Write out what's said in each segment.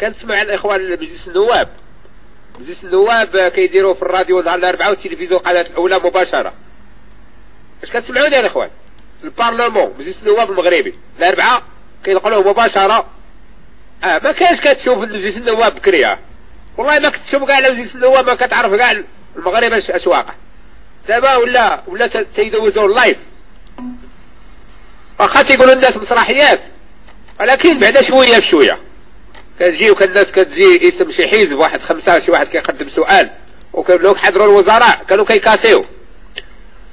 كنسمع الاخوان مجلس النواب. مجلس النواب كيديروا في الراديو نهار الاربعاء والتلفزيون القناه الأولى مباشرة. اش كتسمعوني الاخوان ال parlement مجلس النواب المغربي. الاربعاء كينقلوه مباشرة. آه ما كانش كتشوف مجلس النواب بكري والله ما كتشوف كاع مجلس النواب ما كتعرف كاع المغرب اش واقع. دابا ولا ولا تيدوزوا ال live واخا تيقولوا الناس مسرحيات. ولكن بعدا شوية بشوية. كتجيو الناس كتجي اسم شي حزب واحد خمسة شي واحد كيقدم سؤال. وكانوا حضروا الوزراء كانوا كيكاسيو.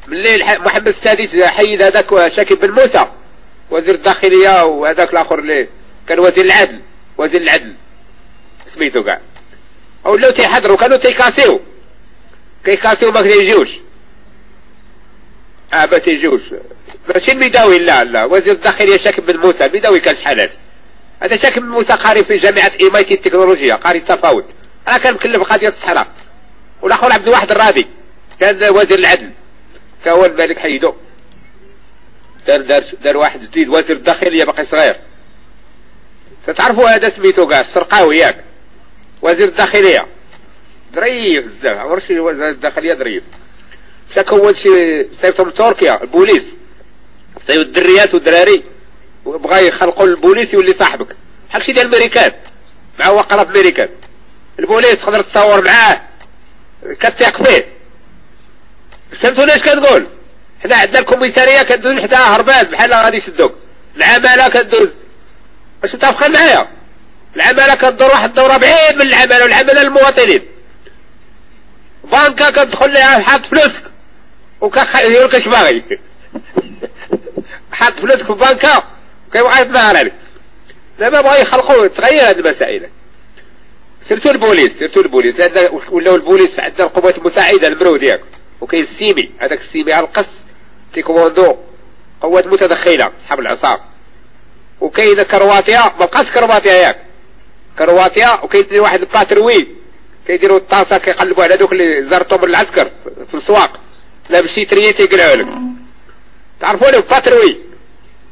ملي محمد السادس حيد هذاك شكيب بن موسى وزير الداخلية وهذاك الآخر اللي كان وزير العدل وزير العدل. سميتو كاع ولاو تيحضروا كانوا تيكاسيو. كيكاسيو ما كيجيوش آه ما تيجيوش. ماشي الميداوي لا لا. وزير الداخلية شاكب بن موسى الميداوي كان شحال هذا؟ هذا شاكب بن موسى قاري في جامعة ايمايتي التكنولوجيا قاري التفاوت. أنا كان مكلف قضيه الصحراء. والاخر عبد الواحد الراضي كان وزير العدل. كان هو الملك حيدو. دار دار دار واحد جديد وزير الداخلية باقي صغير. تعرفوا هذا سميتو كاع الشرقاوي ياك. وزير الداخلية. ظريف بزاف عمر شي وزير الداخلية ظريف مشى كون شي صيفطهم لتركيا البوليس. صيفط الدريات والدراري. وبغا يخلقوا البوليس يولي صاحبك. بحال شي ديال الميريكان مع وقره في الميريكان البوليس تقدر تصور معاه. كتيق فيه فهمتوا اش كنقول حنا عندنا الكوميسارية كدوز حداها هربان بحال غادي يشدوك. العمالة كدوز. واش متفقين معايا؟ العمالة كدور واحد الدورة بعيد من العمالة والعمالة للمواطنين بانكا كتدخل ليها حاط فلوسك. وكيقول اش باغي؟ حاط فلوسك في بانكا كيبغى يتظاهر عليك دابا بغا يخلقوا تغير هذه المسائل. سيرتو البوليس سيرتو البوليس. لأن ولاو البوليس عندنا القوات المساعدة المرود ياك وكاين ال CMI هذاك ال CMI على القص تيكوموندو قوات متدخلة صحاب العصا. وكاين كرواتيا ما بقاش كرواتيا ياك. كرواتيا وكاين واحد الباتروي كيديروا الطاسة كيقلبوا على دوك اللي زرتوا من العسكر في السواق. لا بشي تريه تيقلعوا لك. تعرفوا له باتروي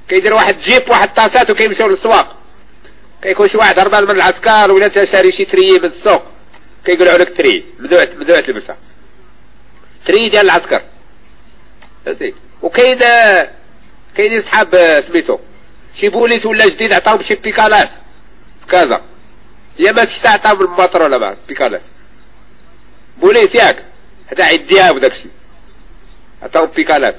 كيدير واحد جيب واحد طاسات وكيمشيو للسواق كيكون شي واحد هربان من العسكر ولا شاري شي تري من السوق. كيقلعوا لك تري. مدوعت مدوعت لبسها تري ديال العسكر. فهمتي؟ وكاين كاينين صحاب سميتو. شي بوليس ولا جديد عطاهم شي بيكالات. كذا. يا ما تشتا عطاهم المطر ولا ما بيكالات. بوليس ياك. هذا عيد دياب وداكشي عطاهم بيكالات.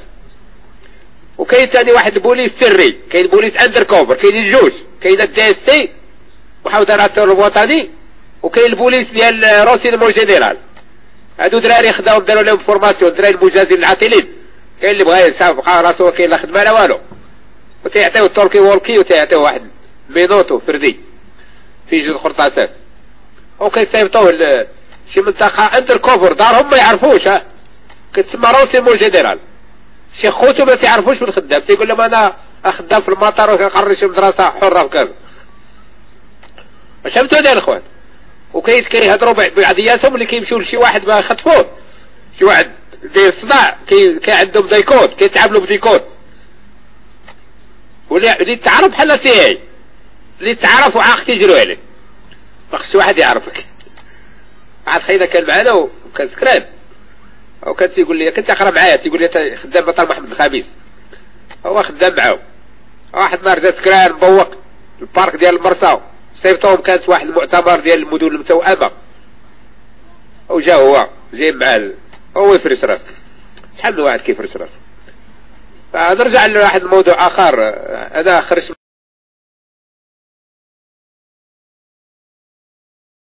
وكاين ثاني واحد البوليس سري كاين بوليس أندر كوفر كاين جوج كاين الدي إس تي محاضرات الوطني وكاين البوليس ديال روسي جينيرال هادو دراري خداهم داروا لهم فورماسيون دراري المجازين العاطلين كاين اللي بغا يصاحب بقى راسو كاين لا خدمة لا والو. وتيعطيو التوركي وولكي وتيعطيو واحد مينوتو فردي في جوج قرطاسات. وكيصيفطوه شي منطقة أندر كوفر دارهم ما يعرفوش كتسمى روسي مول شي خوتو ما تعرفوش من خدام تيقول لهم أنا خدام في المطار وكنقري شي مدرسة حرة وكذا واش فهمتوا هذا الاخوان وكاين كيهضروا بعضياتهم اللي كيمشيو لشي واحد ما يخطفوه. شي واحد داير صداع كي, كي عندهم ديكود كيتعاملوا بديكود واللي تعرف بحال سي اي اللي تعرف وعاق تيجروا عليه ما خصش واحد يعرفك. عاد خينا كان معنا وكان سكران. وكان تيقول لي كنت أقرأ معايا تيقول لي خدام بطل محمد الخميس هو خدام معاهم واحد نهار جا سكران مبوق. البارك ديال المرسى صيفطوهم كانت واحد المؤتمر ديال المدن المتوأمة. وجا هو. جاي معاه هو يفرش راسك شحال من واحد كيفرش راسك فنرجع لواحد الموضوع آخر. هذا خرج